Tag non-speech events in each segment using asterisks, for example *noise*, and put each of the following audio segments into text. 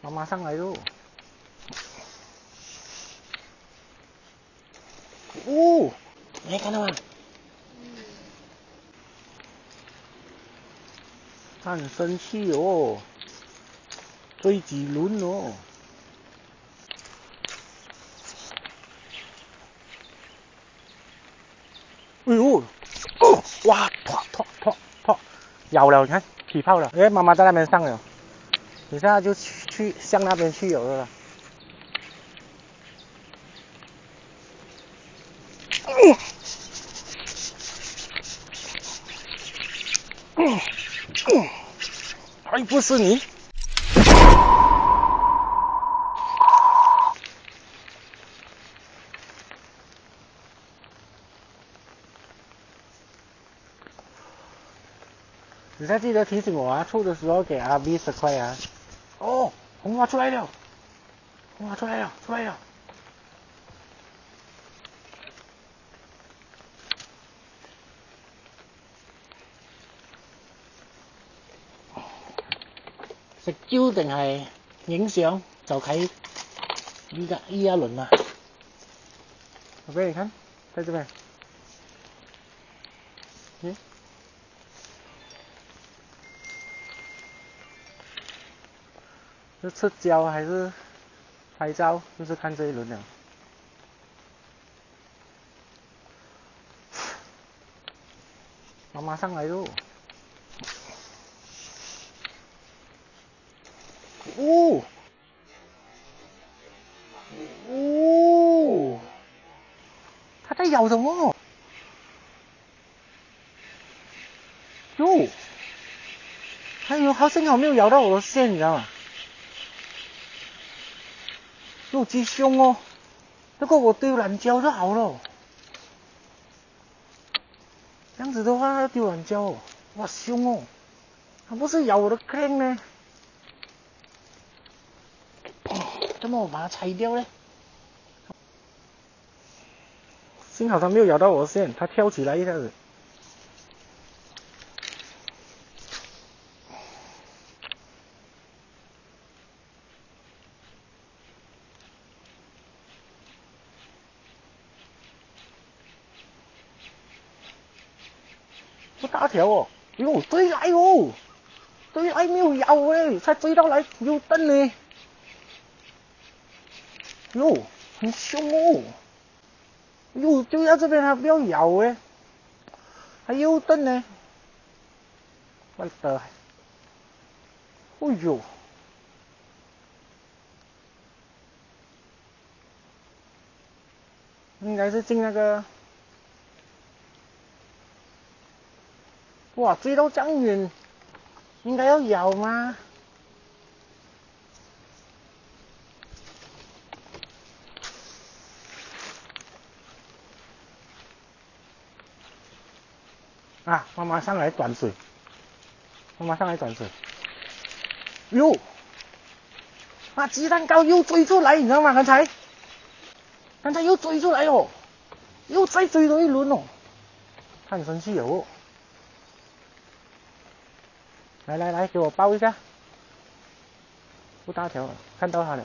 妈妈上来喽！呜，看到吗？了！很生气哦，追几轮哦。哎呦，哦，哇，啪啪啪啪，咬了，你看，起泡了。哎，妈妈在那边上了。你现在就去去向那边去游去了。还不是你。你再记得提醒我啊！出的时候给阿 V 十块啊！哦，红花出来了，红花出来了，出来了。食蕉定系影相，就睇依家依一轮啦。我俾你睇，睇住嚟。是吃胶还是拍照？就是看这一轮的。我马上来喽！呜呜，它在咬什么？哟，还有好幸好没有咬到我的线，你知道吗？又鸡胸哦！如个我丢软胶就好了，这样子的话丢软胶，哇凶哦！它不是咬我的线呢？怎么我把它拆掉呢？幸好它没有咬到我的线，它跳起来一下子。不大条哦！哟，追来哟！追来没有咬哎？才追到来又灯呢。哟，很凶哦！哟，就在这边还不要咬哎，还又灯呢。我的，哎呦，应该是进那个。哇！追到江源，应该要咬吗？啊！我妈上来转水，我妈上来转水。哟，那鸡蛋糕又追出来，你知道吗？刚才，刚才又追出来哦，又再追了一轮哦，太生气了哦！来来来，给我抱一下！不大条，看到他了。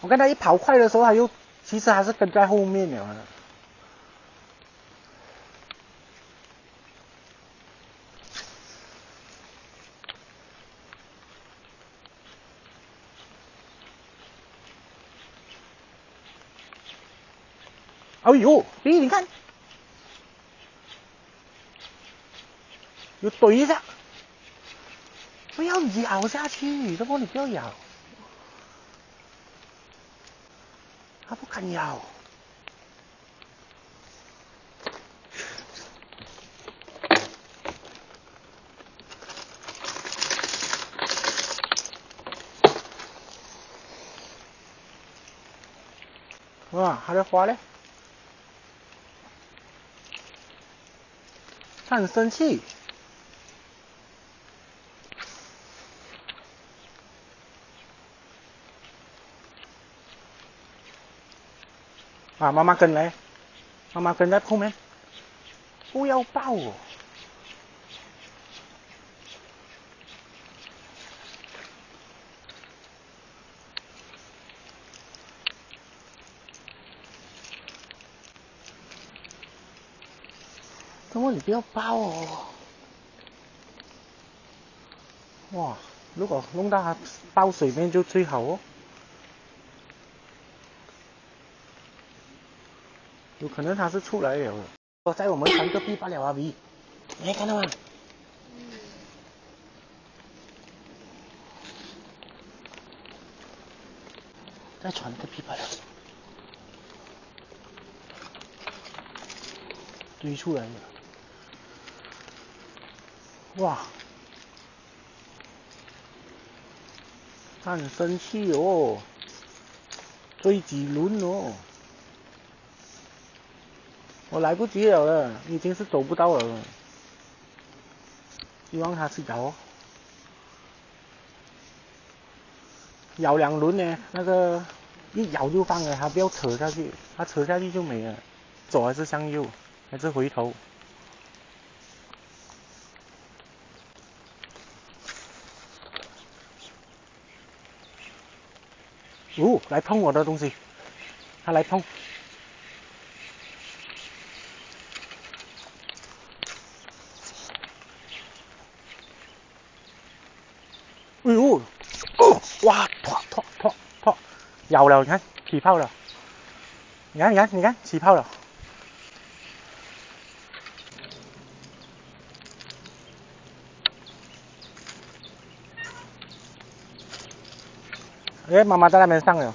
我刚才一跑快的时候，他又其实还是跟在后面了。哎呦，弟，你看。要怼下，不要咬下去。这公，你不要咬，他不敢咬。哇，还在滑嘞！他很生气。啊，妈妈跟来，妈妈跟在后面，不要抱我。哥们，你不要抱我？哇，如果弄到包水面就最好哦。有可能他是出来了，我在我们船个壁发现了阿皮，哎，看到吗？在船的隔壁，追出来了，哇，他很生气哦，追几轮哦。我来不及了了，已经是走不到了。希望它是咬，咬两轮呢，那个一咬就放了，它不要扯下去，它扯下去就没了。左还是向右，还是回头？呜，来碰我的东西，他来碰。哎呦！哦，哇，啪啪啪啪，咬了，你看，起泡了，你看，你看，你看，起泡了。哎，妈妈在那边上了，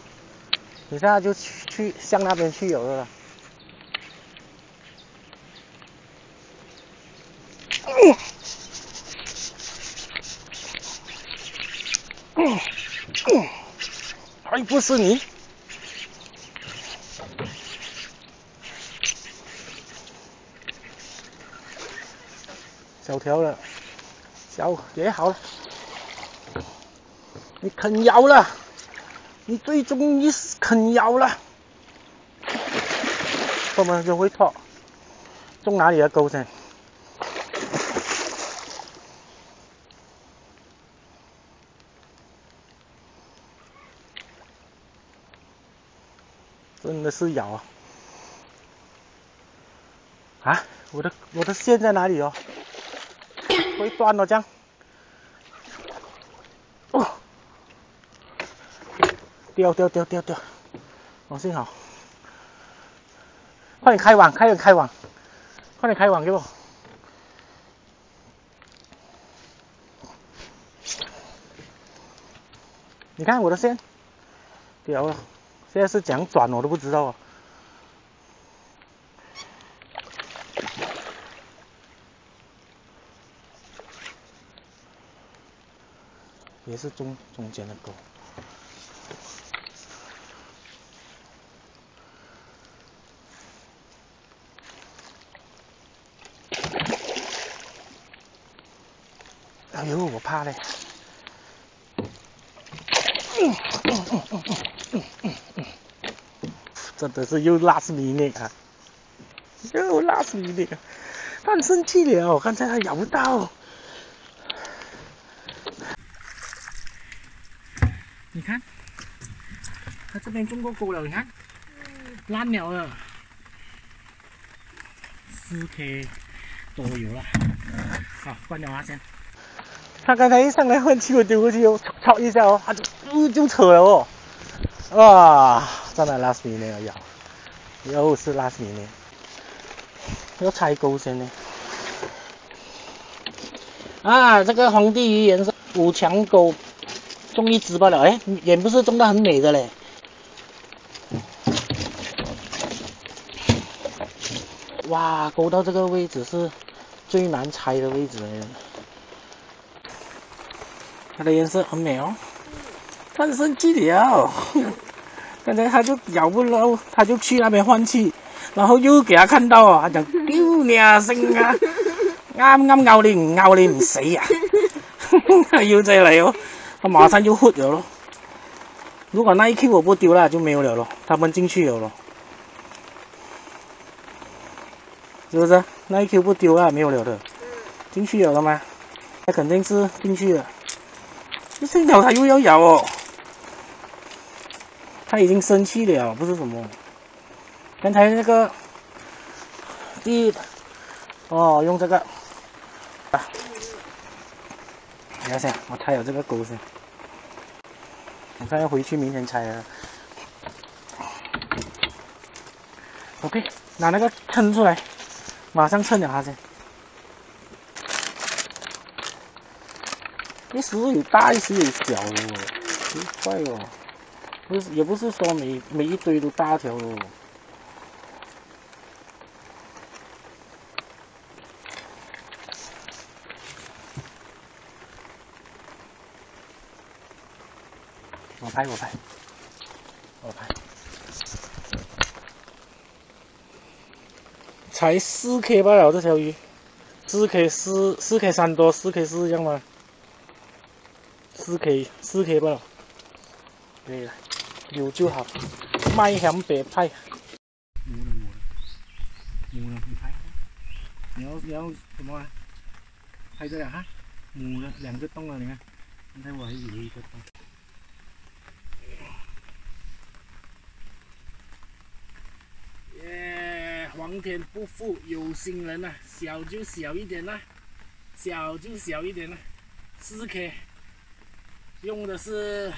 你现在就去向那边去游了。嗯，还不是你，小条了，小也好了，你啃咬了，你最终你是啃咬了，后面就会脱，中哪里的钩子？真的是咬啊！啊，我的我的线在哪里哦？会断了样。哦，掉掉掉掉掉！哦，幸好，快点开网，快点开网，快点开网给我！你看我的线，掉了。在是讲转我都不知道啊，也是中中间的狗。哎呦，我怕嘞！嗯嗯嗯嗯嗯嗯嗯，真的是又拉死你恋啊，又拉屎迷恋，他生气了，刚才他咬不到。你看，他这边中过钩了，你看，拉鸟了，四 K 左右了，好，关掉它先。他刚才一上来换气，我丢过去哦，操一下哦，他就呜就扯了哦。哇，站在拉斯丝呢，又又是拉斯丝呢，要拆钩先呢。啊，这个皇帝鱼颜色五强钩，中一只罢了，哎，也不是中的很美的嘞。哇，勾到这个位置是最难拆的位置。它的颜色很美哦，它生气了。*laughs* 刚才它就咬不了，它就去那边换气，然后又给它看到啊！就丢你啊，兄啊，刚刚咬你，咬你不死啊！*laughs* 又再来哦，它马上又活着了。如果那一 Q 我不丢了，就没有了咯，它们进去有了，是不是？那一 Q 不丢了，没有了的。进去有了吗？那肯定是进去了。这再摇它又要咬哦，它已经生气了，不是什么。刚才那个，第，哦，用这个，啊，等一下，我拆有这个钩子，我看要回去明天拆了。OK，拿那个撑出来，马上称两下先。一时也大，一时也小哦，奇怪哦，不是，也不是说每每一堆都大条哦。我拍，我拍，我拍，才四 K 罢了，这条鱼，四 K 四，四 K 三多，四 K 四这样吗？四 K 四 K 不可对了，有就好。卖向北派。木了木了，木了你要鸟怎么啊？拍这了哈！没了两个洞了，你看，刚才我还有为一个洞。耶，皇天不负有心人呐，小就小一点呐，小就小一点呐，四 4K 用的是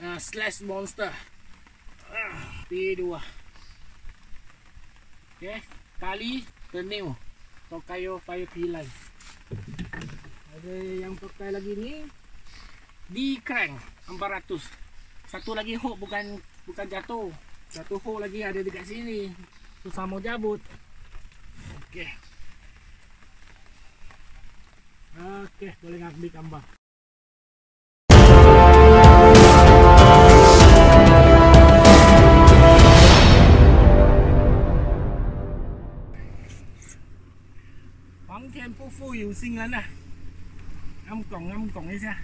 啊 Slash Monster，啊，比如啊，OK，咖喱的 new，Tokayo Fire Pilai. Ada yang pakai lagi ni di crank 400. Satu lagi hook bukan bukan jatuh. Satu hook lagi ada dekat sini. susah mau cabut oke oke boleh ngambil gambar phô yếu sinh lắm à Âm cổng âm cổng hay sao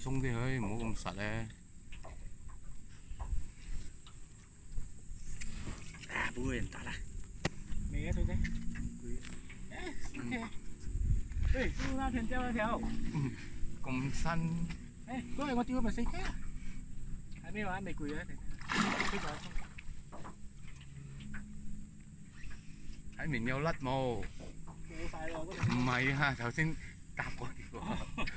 cái súng thì hơi mũ cũng sạch đây à bùi em tạt à mẹ thôi đấy ừ. Ê, tu ra thuyền treo theo. Cùng săn. Ê, tôi mà tiêu mà xích thế. Hai bên ăn này quỷ đấy. Thích rồi không? Hãy mình nhau lắt mồ. Mày ha, thảo xin tạp quá đi quá. *laughs*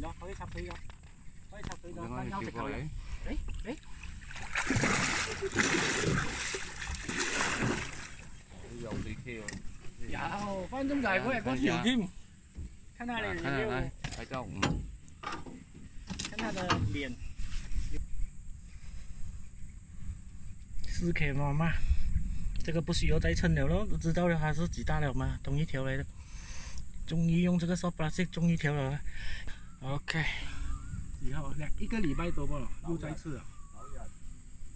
对，可以插水了，可以插水了。另外一条。哎哎。有水清。有，反正大概我也管水看他的鱼苗。哎哎。排看他的脸。死啃妈妈，这个不需要再称了喽，知道了他是几大了吗？同一条来的，终于用这个扫把线，终于挑了。OK，以后两一个礼拜多不又再次了。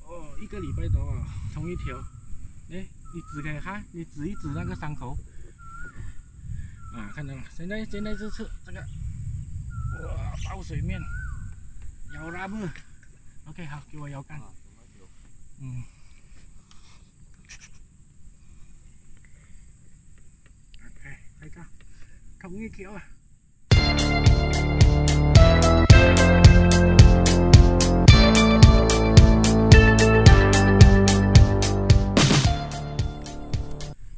哦，一个礼拜多啊，同一条。哎，你指给看，你指一指那个伤口。啊，看到了，现在现在这次这个，哇，到水面，摇拉不？OK，好，给我咬干。嗯。OK，开刀，同一条啊。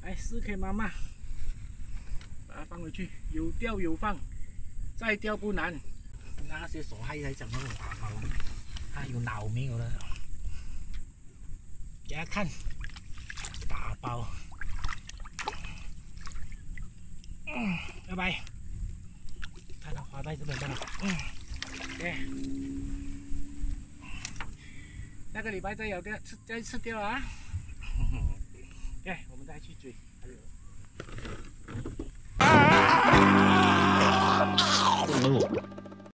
来，四 K 妈妈，把它放回去，有钓有放，再钓不难。那些手黑讲，那种打包？他有脑没有了？大家看，打包。拜拜，看到花在这边了。对。那个拜再咬掉，吃再吃掉啊！对，*laughs* 我们再去追。啊！啊！